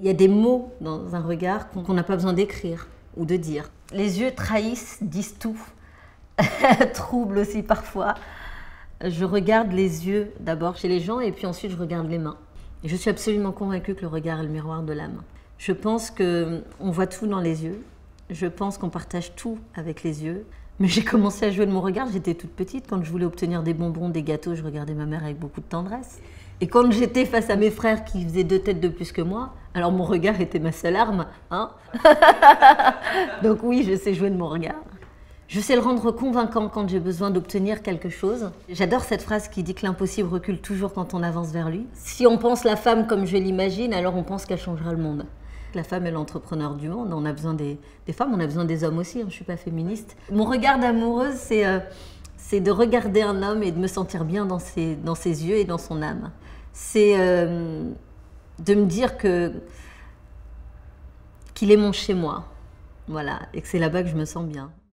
Il y a des mots dans un regard qu'on n'a pas besoin d'écrire ou de dire. Les yeux trahissent, disent tout, troublent aussi parfois. Je regarde les yeux d'abord chez les gens et puis ensuite je regarde les mains. Et je suis absolument convaincue que le regard est le miroir de l'âme. Je pense qu'on voit tout dans les yeux. Je pense qu'on partage tout avec les yeux. Mais j'ai commencé à jouer de mon regard, j'étais toute petite. Quand je voulais obtenir des bonbons, des gâteaux, je regardais ma mère avec beaucoup de tendresse. Et quand j'étais face à mes frères qui faisaient deux têtes de plus que moi, alors mon regard était ma seule arme. Hein Donc oui, je sais jouer de mon regard. Je sais le rendre convaincant quand j'ai besoin d'obtenir quelque chose. J'adore cette phrase qui dit que l'impossible recule toujours quand on avance vers lui. Si on pense la femme comme je l'imagine, alors on pense qu'elle changera le monde. La femme est l'entrepreneur du monde. On a besoin des, femmes, on a besoin des hommes aussi. Hein. Je ne suis pas féministe. Mon regard d'amoureuse, euh, c'est de regarder un homme et de me sentir bien dans ses, dans ses yeux et dans son âme. C'est euh, de me dire que qu'il est mon chez moi. Voilà, et que c'est là-bas que je me sens bien.